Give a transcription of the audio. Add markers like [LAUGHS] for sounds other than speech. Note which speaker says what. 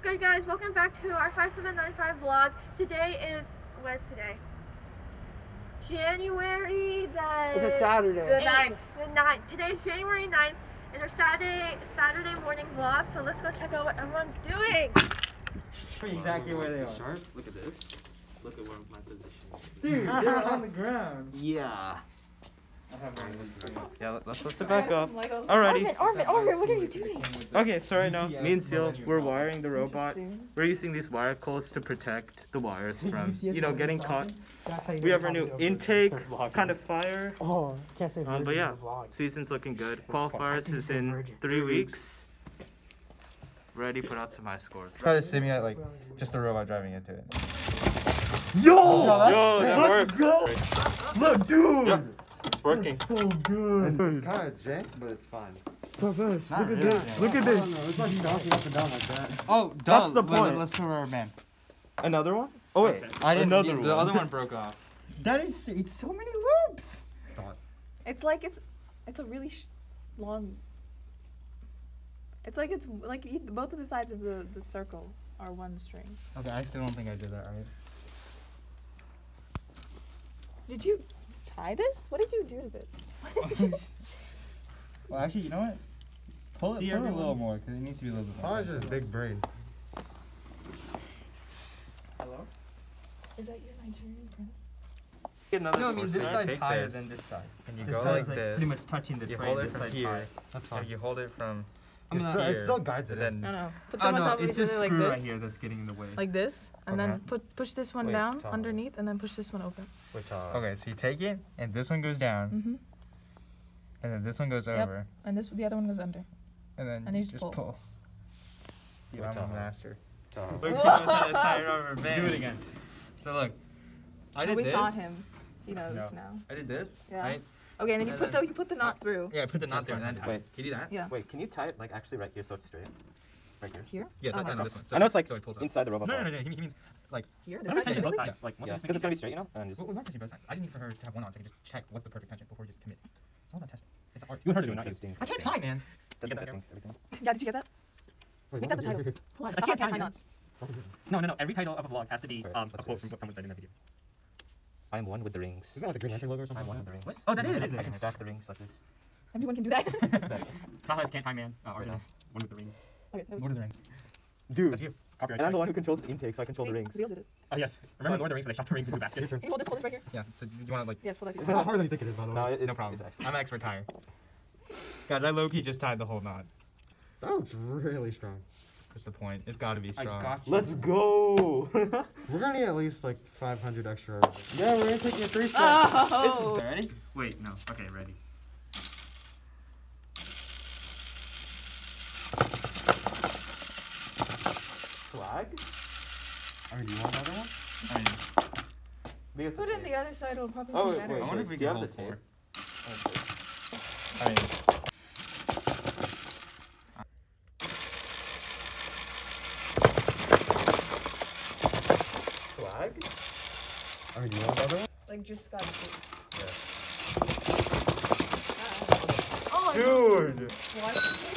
Speaker 1: What's good, guys? Welcome back to our 5795 vlog. Today is, what is today? January the...
Speaker 2: It's a Saturday.
Speaker 1: The 9th. The 9th. Today's January 9th. It's our Saturday, Saturday morning vlog, so let's go check out what everyone's doing.
Speaker 3: exactly where they are.
Speaker 4: Sharp, look at this. Look at where my position is.
Speaker 3: Dude, they're on the [LAUGHS] ground.
Speaker 4: Yeah.
Speaker 3: I have one of these.
Speaker 5: Yeah, let- let's lift it back up.
Speaker 1: Alrighty.
Speaker 5: Alrighty.
Speaker 1: Arvin, Arvin, Arvin, what are you doing?
Speaker 5: Okay, so right now, me and Seal, we're wiring the robot. We're using these wire coils to protect the wires [LAUGHS] from, you know, getting caught. We have our new intake, [LAUGHS] kind of fire.
Speaker 2: Oh, can't say
Speaker 5: Um, but yeah, season's looking good. Qualifiers is in three weeks. Ready, put out some high scores.
Speaker 6: Try to simulate like just a robot driving into it.
Speaker 5: Yo! Yo, that Let's worked. Go!
Speaker 2: Look, dude.
Speaker 5: It's working.
Speaker 2: So good.
Speaker 6: It's kind of jank, but it's fine.
Speaker 2: So good. Look at
Speaker 6: really.
Speaker 2: this. Look at this.
Speaker 6: It's like bouncing up and down like that.
Speaker 3: Oh,
Speaker 5: That's the
Speaker 3: Wait,
Speaker 5: point.
Speaker 3: Let's put rubber band.
Speaker 5: Another one? Oh wait,
Speaker 3: I didn't.
Speaker 5: Another
Speaker 3: the
Speaker 5: one.
Speaker 3: other one broke off. That is. It's so many loops.
Speaker 7: It's like it's it's a really sh- long. It's like it's like both of the sides of the the circle are one string.
Speaker 3: Okay, I still don't think I did that right.
Speaker 7: Did you tie this? What did you do to this? What did you-
Speaker 3: Well, actually, you know what? Pull it
Speaker 5: See
Speaker 3: pull it a little more because it needs to be a little bit more.
Speaker 6: Probably just a big brain.
Speaker 5: Hello?
Speaker 7: Is that your Nigerian prince?
Speaker 5: Another
Speaker 3: No, I mean this
Speaker 6: Can I
Speaker 3: side's
Speaker 6: take
Speaker 3: higher
Speaker 6: this?
Speaker 3: than this side.
Speaker 6: And you
Speaker 3: This
Speaker 6: go
Speaker 3: side's
Speaker 6: like
Speaker 3: like
Speaker 6: this.
Speaker 3: pretty much touching the
Speaker 6: You
Speaker 3: frame.
Speaker 6: hold it
Speaker 3: this
Speaker 6: from
Speaker 3: side's
Speaker 6: here.
Speaker 3: high. That's
Speaker 6: And you hold it from
Speaker 3: I mean,
Speaker 6: this
Speaker 3: uh, it still guides it
Speaker 6: and then
Speaker 7: No, no. Put
Speaker 3: Oh
Speaker 7: them on
Speaker 3: no,
Speaker 7: top of
Speaker 3: it's
Speaker 7: each
Speaker 3: this
Speaker 7: other like
Speaker 3: screw
Speaker 7: this,
Speaker 3: right here that's getting in the way.
Speaker 7: like this, and
Speaker 6: Okay.
Speaker 7: then put push this one
Speaker 6: Wait,
Speaker 7: down
Speaker 6: tall.
Speaker 7: underneath, and then push this one over.
Speaker 6: which uh,
Speaker 3: Okay, so you take it, and this one goes down,
Speaker 7: Mm-hmm.
Speaker 3: and then this one goes
Speaker 7: Yep.
Speaker 3: over,
Speaker 7: And this the other one goes under.
Speaker 3: and then
Speaker 7: And you
Speaker 3: you
Speaker 7: just
Speaker 3: just
Speaker 7: pull.
Speaker 3: pull. Dude,
Speaker 6: Which
Speaker 3: I'm a master. Look, he knows how to tie rubber bands.
Speaker 6: Do it again.
Speaker 3: So look, I
Speaker 7: Oh,
Speaker 3: did
Speaker 7: we
Speaker 3: this.
Speaker 7: taught him. He knows
Speaker 3: No.
Speaker 7: now.
Speaker 3: I did this.
Speaker 7: Yeah.
Speaker 3: Right?
Speaker 7: Okay, and then you
Speaker 3: And
Speaker 7: put
Speaker 3: then-
Speaker 7: the you put the knot through.
Speaker 3: Yeah, I put the knot
Speaker 4: Just
Speaker 3: there and then
Speaker 4: that.
Speaker 3: tie.
Speaker 4: Wait.
Speaker 3: Can you do that?
Speaker 7: Yeah.
Speaker 4: Wait, can you tie it like actually right here so it's straight? Right here.
Speaker 7: Here.
Speaker 3: Yeah, tie
Speaker 7: Oh,
Speaker 3: tie on this one. So
Speaker 4: I know it's like
Speaker 3: so it pulls up.
Speaker 4: inside the robot.
Speaker 3: No, no, no, no. He, he means like.
Speaker 7: Here.
Speaker 4: I'm
Speaker 7: This
Speaker 4: gonna tension both
Speaker 7: Really?
Speaker 4: sides. Like,
Speaker 3: Well,
Speaker 4: yeah, because it's gonna be straight, you know. And just
Speaker 3: Well, we want to do both sides. I just need for her to have one on so I can just check what's the perfect tension before we just commit. It's all about testing. It's art.
Speaker 4: you want her to do it, not you.
Speaker 3: I can't tie, man.
Speaker 4: That's
Speaker 3: Get that
Speaker 4: best. Everything.
Speaker 7: Yeah. Did you get that?
Speaker 6: Wait,
Speaker 7: Make that the
Speaker 6: did you-
Speaker 7: title.
Speaker 4: I can't
Speaker 7: tie
Speaker 4: tie
Speaker 7: knots.
Speaker 4: No, no, no. Every title of a vlog has to be um, a quote from what someone said in the video. I'm one with the rings.
Speaker 6: Isn't that like a Green Lantern logo or something?
Speaker 4: I'm one with the
Speaker 6: that?
Speaker 4: rings.
Speaker 3: Oh, that
Speaker 4: I
Speaker 3: is.
Speaker 4: can- I can stack the rings like this.
Speaker 7: Everyone can do that. [LAUGHS] [LAUGHS]
Speaker 4: Taha's can't tie man. Uh, Artemis. One with the rings.
Speaker 7: okay. that was-
Speaker 3: What are the rings?
Speaker 4: Dude.
Speaker 3: That's you.
Speaker 4: Copyright. And I'm the one who controls the intake, so I control
Speaker 7: See,
Speaker 4: the rings.
Speaker 7: Zeal did it.
Speaker 4: Oh yes. Remember Lord of the Rings when they shot the rings into the basket?
Speaker 7: Can you hold this? Hold this right here.
Speaker 3: Yeah. So do you want to like?
Speaker 7: Yes. Hold that.
Speaker 6: It's not harder than you think it is, by the way.
Speaker 4: No, it's,
Speaker 3: no problem.
Speaker 4: It's actually.
Speaker 3: I'm an expert tire. Guys, I low key just tied the whole knot.
Speaker 6: That looks really strong.
Speaker 3: That's the point. It's got to be strong.
Speaker 4: Let's go. [LAUGHS]
Speaker 6: We're gonna need at least like 500 extra. hours.
Speaker 4: yeah, we're gonna take it three steps.
Speaker 7: Oh.
Speaker 3: Ready?
Speaker 4: Wait, no. Okay, ready. Flag?
Speaker 6: I mean, do you want another one?
Speaker 3: I mean,
Speaker 7: Put it in the other side. It'll probably
Speaker 4: Oh,
Speaker 7: be
Speaker 4: wait,
Speaker 7: better.
Speaker 4: wait,
Speaker 3: I wonder if we
Speaker 4: Do you
Speaker 3: can
Speaker 4: have the
Speaker 3: hold
Speaker 4: tape?
Speaker 3: I mean,
Speaker 6: I you want another one?
Speaker 7: Like just got it.
Speaker 4: Yeah. Uh-uh.
Speaker 7: Oh,
Speaker 4: Dude!
Speaker 7: what?